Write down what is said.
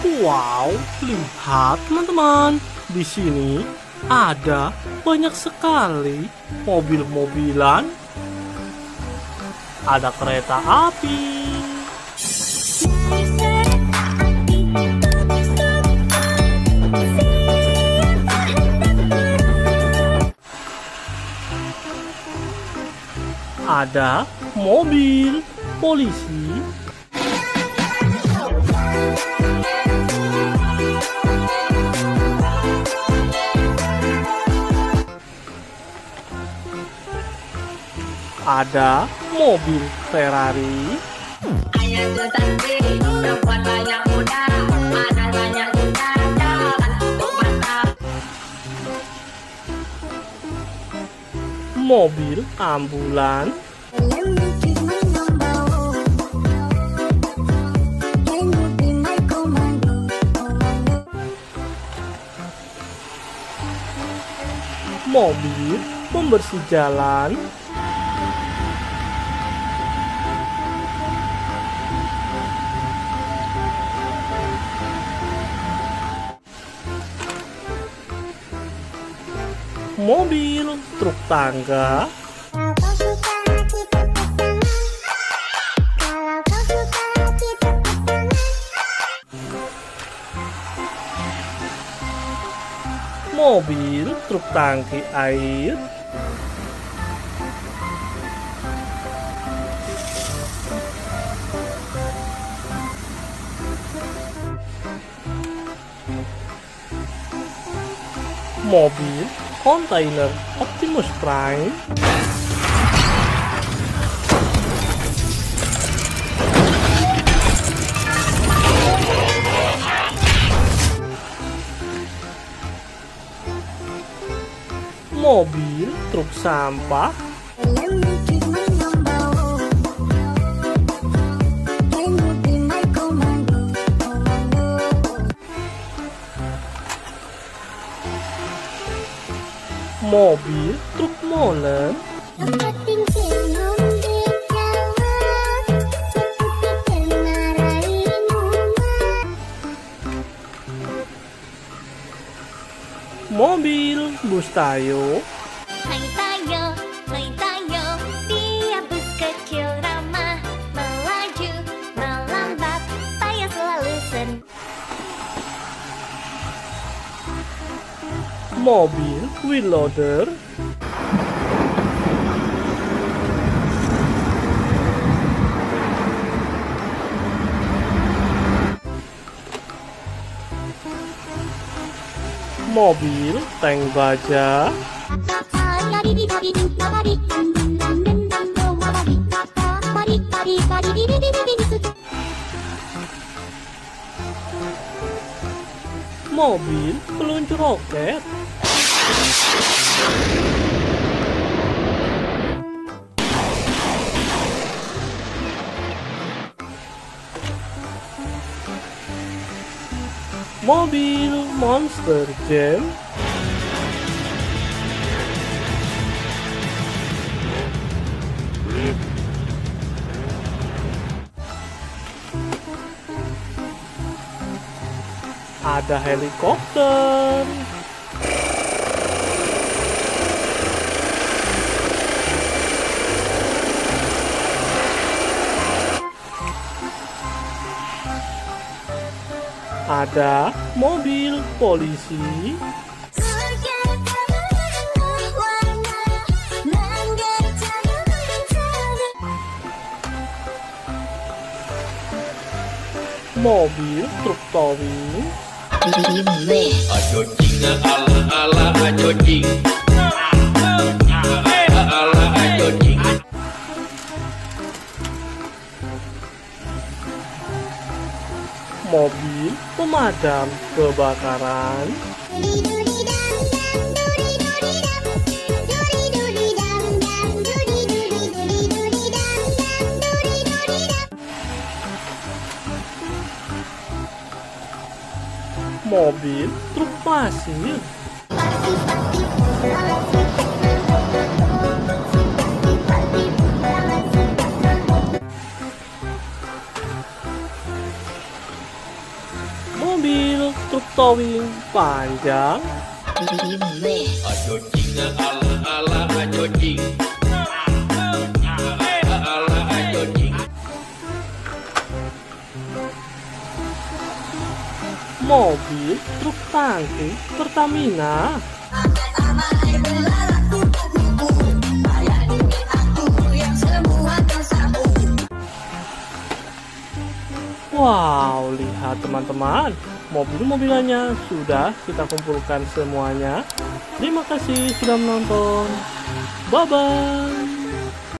Wow, lihat teman-teman. Di sini ada banyak sekali mobil-mobilan. Ada kereta api. Ada mobil polisi ada mobil Ferrari, Ayah tuh cantik, perempuan banyak muda, ada banyak juga jalan untuk mata. mobil ambulan, mobil pembersih jalan, mobil truk tangga, mobil truk tangki air, mobil kontainer Optimus Prime, mobil truk sampah, mobil truk molen, mobil bus tayo, mobil wheel loader, mobil tank baja, mobil peluncur roket, mobil monster jam, ada helikopter, ada mobil polisi, mobil truk towing, jing ala ala ajo jing. Ala mobil pemadam kebakaran, mobil truk pasir, towing panjang jing. mobil truk tangki Pertamina Wow, lihat teman-teman, mobil-mobilannya sudah kita kumpulkan semuanya. Terima kasih sudah menonton. Bye bye.